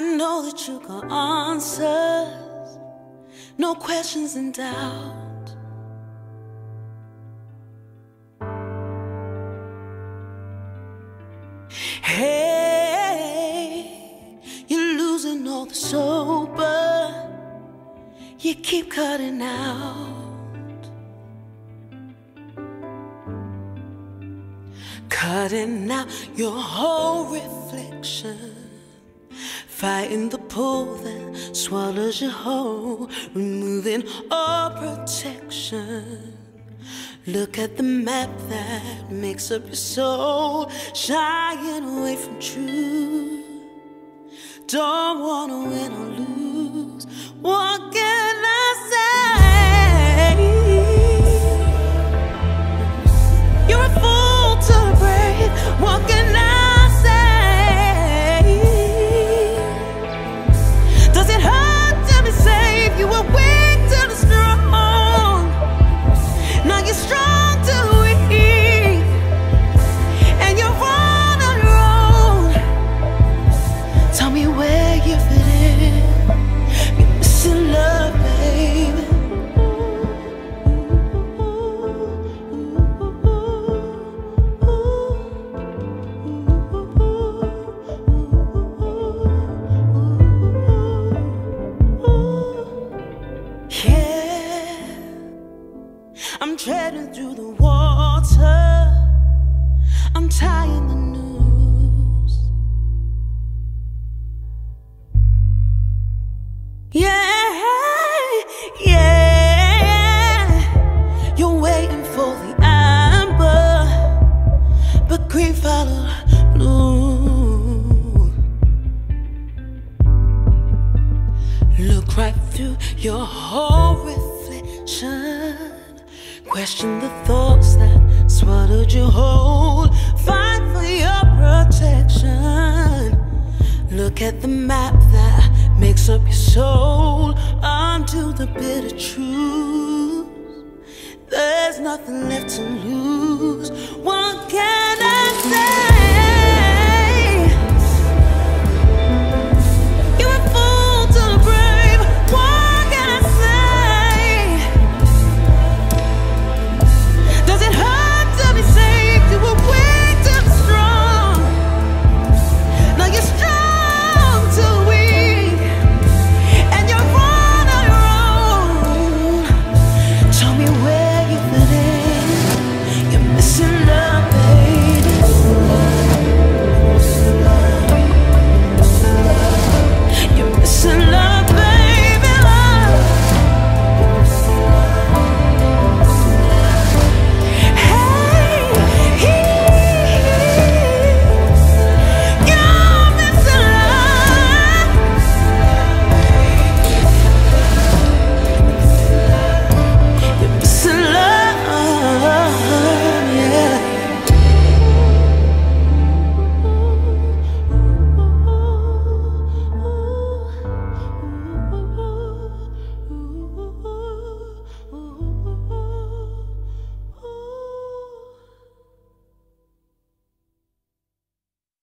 I know that you got answers, no questions in doubt. Hey, you're losing all the sober, you keep cutting out. Cutting out your whole reflection. Fighting the pull that swallows you whole, removing all protection. Look at the map that makes up your soul, shying away from truth. Don't wanna win or lose. Treading through the water. I'm tying the noose. Yeah, yeah. You're waiting for the amber, but green followed blue. Look right through your whole reflection. Question the thoughts that swallowed you whole. Fight for your protection. Look at the map that makes up your soul. Unto the bitter truth. There's nothing left to lose. One can